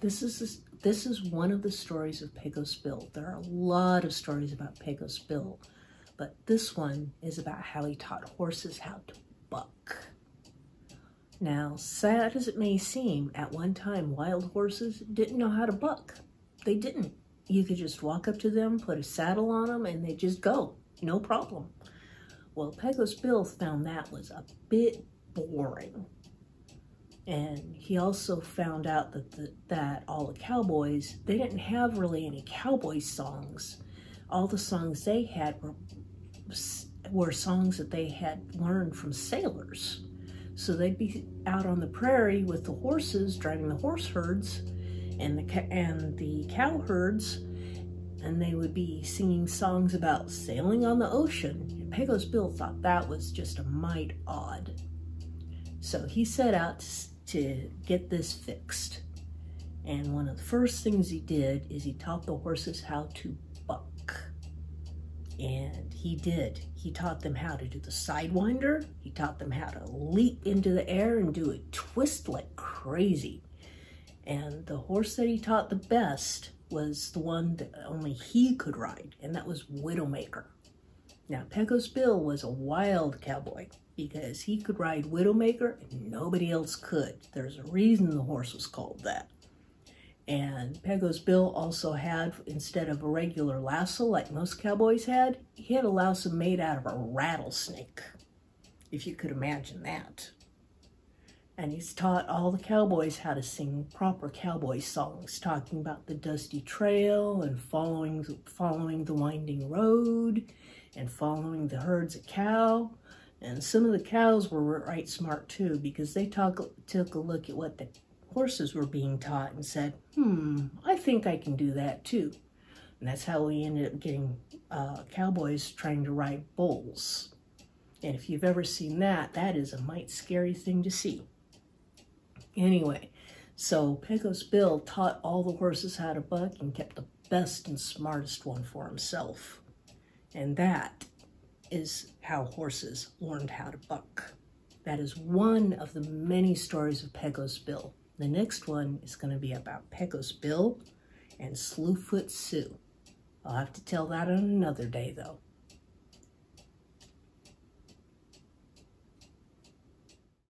this is this is one of the stories of Pecos Bill. There are a lot of stories about Pecos Bill, but this one is about how he taught horses how to buck. Now, sad as it may seem, at one time wild horses didn't know how to buck. They didn't. You could just walk up to them, put a saddle on them, and they just go. No problem. Well, Pecos Bill found that was a bit boring. And he also found out that the, that all the cowboys, they didn't have really any cowboy songs. All the songs they had were, were songs that they had learned from sailors. So they'd be out on the prairie with the horses, driving the horse herds and the, and the cow herds, and they would be singing songs about sailing on the ocean. And Pecos Bill thought that was just a mite odd. So he set out to get this fixed. And one of the first things he did is he taught the horses how to buck. And he did. He taught them how to do the sidewinder. He taught them how to leap into the air and do a twist like crazy. And the horse that he taught the best was the one that only he could ride, and that was Widowmaker. Now, Pecos Bill was a wild cowboy because he could ride Widowmaker and nobody else could. There's a reason the horse was called that. And Pecos Bill also had, instead of a regular lasso like most cowboys had, he had a lasso made out of a rattlesnake, if you could imagine that. And he's taught all the cowboys how to sing proper cowboy songs, talking about the dusty trail and following, following the winding road and following the herds of cow. And some of the cows were right smart too because they talk, took a look at what the horses were being taught and said, hmm, I think I can do that too. And that's how we ended up getting uh, cowboys trying to ride bulls. And if you've ever seen that, that is a mite scary thing to see. Anyway, so Pecos Bill taught all the horses how to buck and kept the best and smartest one for himself. And that is how horses learned how to buck. That is one of the many stories of Pecos Bill. The next one is going to be about Pecos Bill and Slewfoot Sue. I'll have to tell that on another day, though.